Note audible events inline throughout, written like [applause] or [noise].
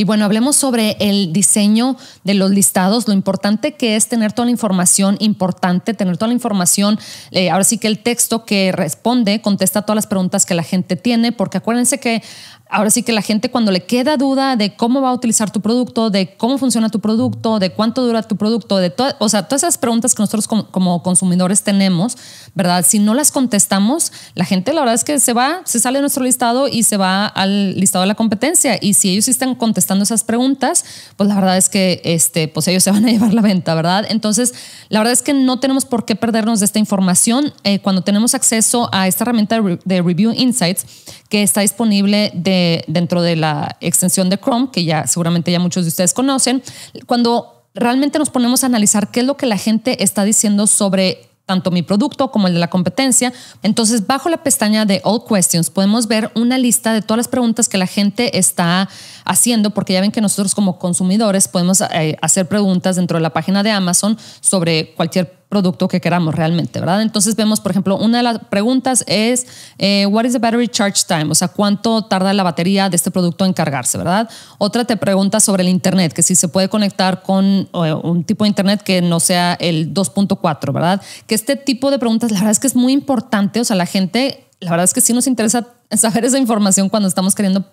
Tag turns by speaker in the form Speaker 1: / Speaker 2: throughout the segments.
Speaker 1: Y bueno, hablemos sobre el diseño de los listados, lo importante que es tener toda la información importante, tener toda la información, eh, ahora sí que el texto que responde, contesta todas las preguntas que la gente tiene, porque acuérdense que ahora sí que la gente cuando le queda duda de cómo va a utilizar tu producto, de cómo funciona tu producto, de cuánto dura tu producto, de todo, o sea, todas esas preguntas que nosotros como, consumidores tenemos, ¿verdad? Si no las contestamos, la gente la verdad es que se va, se sale de nuestro listado y se va al listado de la competencia. Y si ellos están contestando esas preguntas, pues la verdad es que este, pues ellos se van a llevar la venta, ¿verdad? Entonces, la verdad es que no tenemos por qué perdernos de esta información eh, cuando tenemos acceso a esta herramienta de Review Insights que está disponible de, dentro de la extensión de Chrome, que ya seguramente ya muchos de ustedes conocen. Cuando realmente nos ponemos a analizar qué es lo que la gente está diciendo sobre tanto mi producto como el de la competencia. Entonces, bajo la pestaña de All Questions podemos ver una lista de todas las preguntas que la gente está haciendo, porque ya ven que nosotros como consumidores podemos eh, hacer preguntas dentro de la página de Amazon sobre cualquier producto que queramos realmente, ¿verdad? Entonces vemos, por ejemplo, una de las preguntas es, eh, what is the battery charge time? O sea, ¿cuánto tarda la batería de este producto en cargarse, ¿verdad? Otra te pregunta sobre el Internet, que si se puede conectar con un tipo de Internet que no sea el 2.4, ¿verdad? Que este tipo de preguntas, la verdad es que es muy importante, o sea, la gente, la verdad es que sí nos interesa [laughs] saber esa información cuando estamos queriendo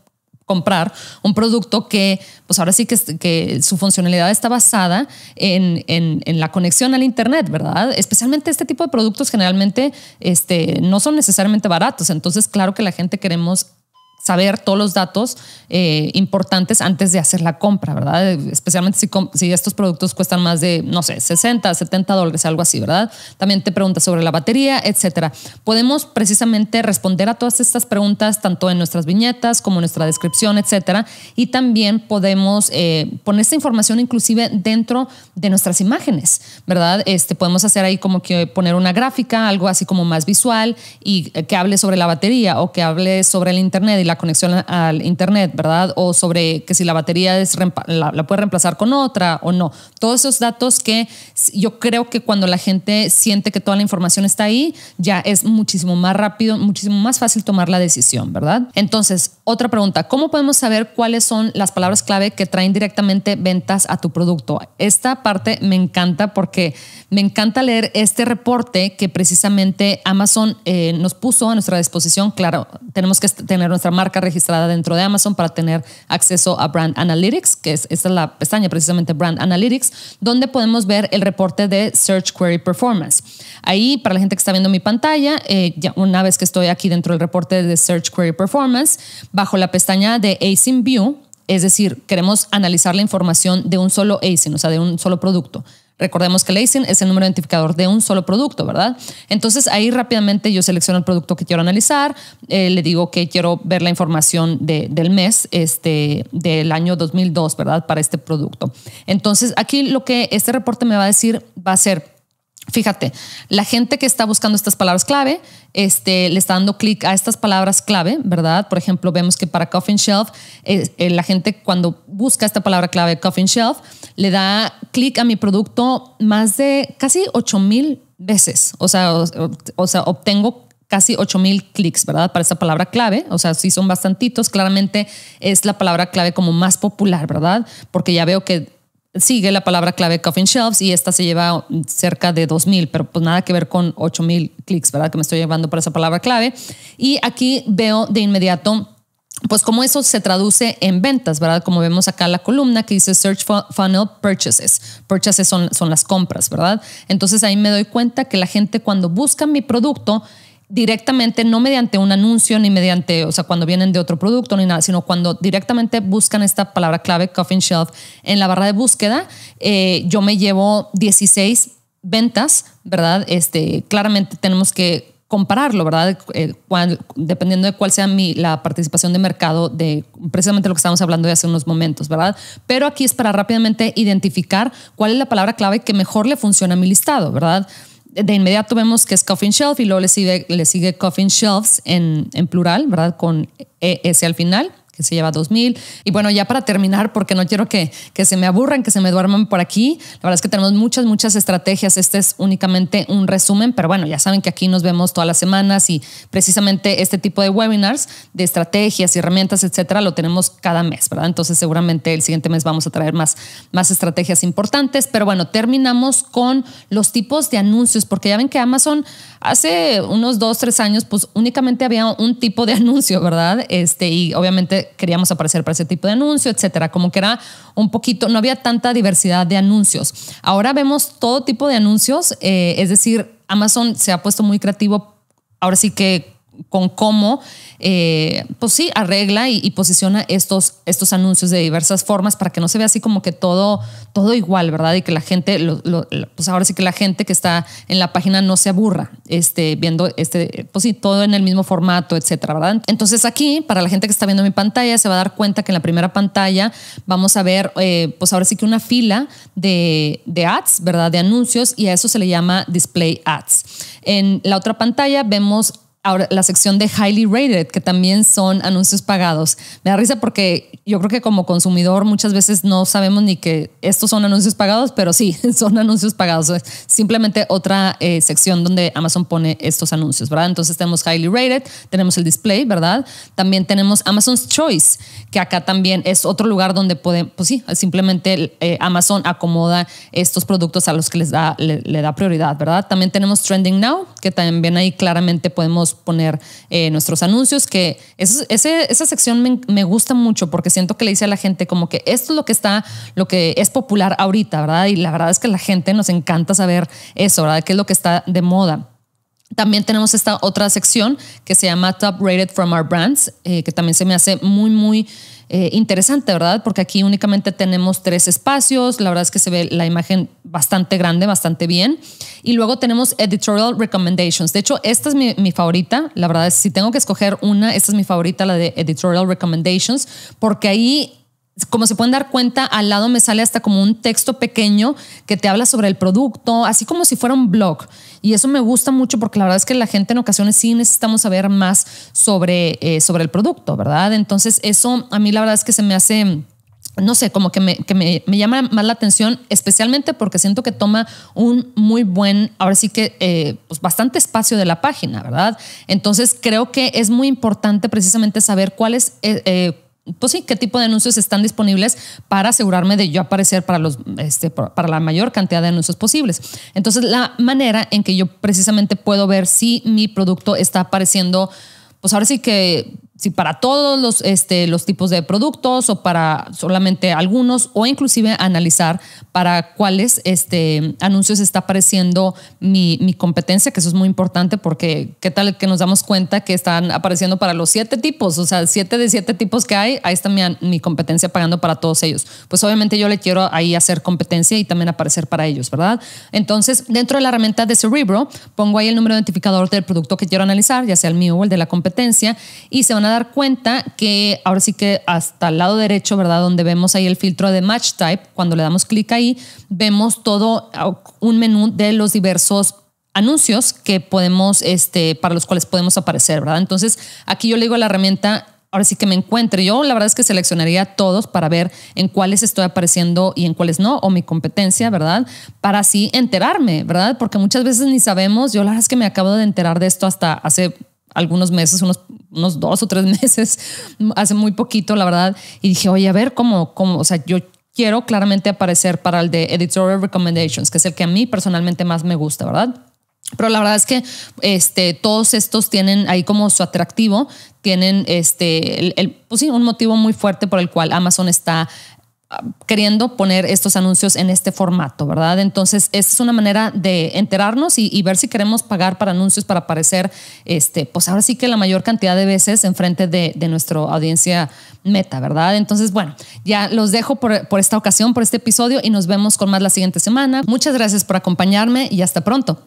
Speaker 1: comprar un producto que, pues ahora sí que, su funcionalidad está basada en, en, en, la conexión al Internet, ¿verdad? Especialmente este tipo de productos generalmente este, no son necesariamente baratos. Entonces, claro que la gente queremos saber todos los datos eh, importantes antes de hacer la compra, ¿verdad? Especialmente si, si, estos productos cuestan más de, no sé, 60, 70 dólares, algo así, ¿verdad? También te preguntas sobre la batería, etcétera. Podemos precisamente responder a todas estas preguntas tanto en nuestras viñetas como en nuestra descripción, etcétera. Y también podemos eh, poner esta información inclusive dentro de nuestras imágenes, ¿verdad? Este, podemos hacer ahí como que poner una gráfica, algo así como más visual y que hable sobre la batería o que hable sobre el Internet y la conexión al Internet, ¿verdad? O sobre que si la batería la puede reemplazar con otra o no. Todos esos datos que yo creo que cuando la gente siente que toda la información está ahí, ya es muchísimo más rápido, muchísimo más fácil tomar la decisión, ¿verdad? Entonces, otra pregunta, ¿cómo podemos saber cuáles son las palabras clave que traen directamente ventas a tu producto? Esta parte me encanta porque me encanta leer este reporte que precisamente Amazon eh, nos puso a nuestra disposición. Claro, tenemos que tener nuestra marca registrada dentro de Amazon para tener acceso a Brand Analytics, que es, esta es la pestaña precisamente Brand Analytics, donde podemos ver el reporte de Search Query Performance. Ahí, para la gente que está viendo mi pantalla, eh, ya una vez que estoy aquí dentro del reporte de Search Query Performance, bajo la pestaña de ASIN View, es decir, queremos analizar la información de un solo ASIN, o sea, de un solo producto. Recordemos que el ASIN es el número identificador de un solo producto, ¿verdad? Entonces ahí rápidamente yo selecciono el producto que quiero analizar, eh, le digo que quiero ver la información del mes este, del año 2002, ¿verdad? Para este producto. Entonces aquí lo que este reporte me va a decir va a ser Fíjate, la gente que está buscando estas palabras clave, este, le está dando clic a estas palabras clave, ¿verdad? Por ejemplo, vemos que para Coffin Shelf, eh, eh, la gente cuando busca esta palabra clave Coffin Shelf, le da clic a mi producto más de casi 8 mil veces. O sea, o, sea, obtengo casi 8 mil clics, ¿verdad? Para esta palabra clave. O sea, sí son bastantitos. Claramente es la palabra clave como más popular, ¿verdad? Porque ya veo que sigue la palabra clave Coffin Shelves y esta se lleva cerca de 2000, pero pues nada que ver con 8000 clics, ¿verdad? Que me estoy llevando por esa palabra clave. Y aquí veo de inmediato pues cómo eso se traduce en ventas, ¿verdad? Como vemos acá la columna que dice Search Funnel Purchases. Purchases son, son las compras, ¿verdad? Entonces ahí me doy cuenta que la gente cuando busca mi producto directamente, no mediante un anuncio ni mediante, o sea, cuando vienen de otro producto ni nada, sino cuando directamente buscan esta palabra clave, Coffin Shelf, en la barra de búsqueda, eh, yo me llevo 16 ventas, ¿verdad? Este, claramente tenemos que compararlo, ¿verdad? Eh, dependiendo de cuál sea mi, la participación de mercado de precisamente lo que estamos hablando de hace unos momentos, ¿verdad? Pero aquí es para rápidamente identificar cuál es la palabra clave que mejor le funciona a mi listado, ¿verdad? De inmediato vemos que es Coffin Shelf y luego le sigue, le sigue Coffin Shelves en, en plural, ¿verdad? Con ES al final, que se lleva 2000. Y bueno, ya para terminar, porque no quiero que, que se me aburran, que se me duerman por aquí, la verdad es que tenemos muchas, muchas estrategias. Este es únicamente un resumen, pero bueno, ya saben que aquí nos vemos todas las semanas y precisamente este tipo de webinars de estrategias y herramientas, etcétera, lo tenemos cada mes, ¿verdad? Entonces seguramente el siguiente mes vamos a traer más, más estrategias importantes, pero bueno, terminamos con los tipos de anuncios, porque ya ven que Amazon hace unos dos, tres años, pues únicamente había un tipo de [laughs] anuncio, ¿verdad? Este, y obviamente queríamos aparecer para ese tipo de anuncio, etcétera. Como que era un poquito, no había tanta diversidad de anuncios. Ahora vemos todo tipo de anuncios, eh, es decir, Amazon se ha puesto muy creativo. Ahora sí que con cómo, eh, pues sí, arregla y, posiciona estos, estos anuncios de diversas formas para que no se vea así como que todo, todo igual, ¿verdad? Y que la gente, pues ahora sí que la gente que está en la página no se aburra este, viendo este, pues sí, todo en el mismo formato, etcétera, ¿verdad? Entonces aquí, para la gente que está viendo mi pantalla, se va a dar cuenta que en la primera pantalla vamos a ver, eh, pues ahora sí que una fila de, de ads, ¿verdad? De anuncios y a eso se le llama display ads. En la otra pantalla vemos Ahora, la sección de highly rated, que también son anuncios pagados. Me da risa porque yo creo que como consumidor muchas veces no sabemos ni que estos son anuncios pagados, pero sí, [laughs] son anuncios pagados. Es simplemente otra eh, sección donde Amazon pone estos anuncios, ¿verdad? Entonces tenemos highly rated, tenemos el display, ¿verdad? También tenemos Amazon's Choice, que acá también es otro lugar donde puede, pues sí, simplemente eh, Amazon acomoda estos productos a los que les da, le, le da prioridad, ¿verdad? También tenemos Trending Now, que también ahí claramente podemos poner eh, nuestros anuncios, que esa sección me, gusta mucho porque siento que le dice a la gente como que esto es lo que está, lo que es popular ahorita, ¿verdad? Y la verdad es que la gente nos encanta saber eso, ¿verdad? ¿Qué es lo que está de moda? También tenemos esta otra sección que se llama Top Rated from Our Brands, eh, que también se me hace muy, muy eh, interesante, ¿verdad? Porque aquí únicamente tenemos tres espacios, la verdad es que se ve la imagen bastante grande, bastante bien. Y luego tenemos Editorial Recommendations. De hecho, esta es mi, mi favorita, la verdad es si tengo que escoger una, esta es mi favorita, la de Editorial Recommendations, porque ahí como se pueden dar cuenta, al lado me sale hasta como un texto pequeño que te habla sobre el producto, así como si fuera un blog. Y eso me gusta mucho porque la verdad es que la gente en ocasiones sí necesitamos saber más sobre, eh, sobre el producto, ¿verdad? Entonces eso a mí la verdad es que se me hace no sé, como que, me, que me, llama más la atención, especialmente porque siento que toma un muy buen, ahora sí que eh, pues bastante espacio de la página, ¿verdad? Entonces creo que es muy importante precisamente saber cuáles... Eh, pues sí, qué tipo de anuncios están disponibles para asegurarme de yo aparecer para, los, este, para la mayor cantidad de anuncios posibles. Entonces, la manera en que yo precisamente puedo ver si mi producto está apareciendo, pues ahora sí que si para todos los, este, los tipos de productos o para solamente algunos o inclusive analizar para cuáles este, anuncios está apareciendo mi, mi, competencia, que eso es muy importante porque qué tal que nos damos cuenta que están apareciendo para los siete tipos, o sea, siete de siete tipos que hay, ahí está mi, mi competencia pagando para todos ellos. Pues obviamente yo le quiero ahí hacer competencia y también aparecer para ellos, ¿verdad? Entonces, dentro de la herramienta de Cerebro, pongo ahí el número identificador del producto que quiero analizar, ya sea el mío o el de la competencia, y se van a dar cuenta que ahora sí que hasta el lado derecho, ¿verdad? Donde vemos ahí el filtro de Match Type, cuando le damos clic ahí, vemos todo un menú de los diversos anuncios que podemos, este, para los cuales podemos aparecer, ¿verdad? Entonces, aquí yo le digo a la herramienta, ahora sí que me encuentre. Yo la verdad es que seleccionaría todos para ver en cuáles estoy apareciendo y en cuáles no, o mi competencia, ¿verdad? Para así enterarme, ¿verdad? Porque muchas veces ni sabemos, yo la verdad es que me acabo de enterar de esto hasta hace algunos meses, unos, unos dos o tres [laughs] meses, hace muy poquito, la verdad, y dije, oye, a ver cómo, cómo, o sea, yo quiero claramente aparecer para el de Editorial Recommendations, que es el que a mí personalmente más me gusta, ¿verdad? Pero la verdad es que este, todos estos tienen ahí como su atractivo, tienen este, el, pues sí, un motivo muy fuerte por el cual Amazon está queriendo poner estos anuncios en este formato, ¿verdad? Entonces, es una manera de enterarnos y, ver si queremos pagar para anuncios para aparecer, este, pues ahora sí que la mayor cantidad de veces enfrente de, de nuestra audiencia meta, ¿verdad? Entonces, bueno, ya los dejo por, por esta ocasión, por este episodio y nos vemos con más la siguiente semana. Muchas gracias por acompañarme y hasta pronto.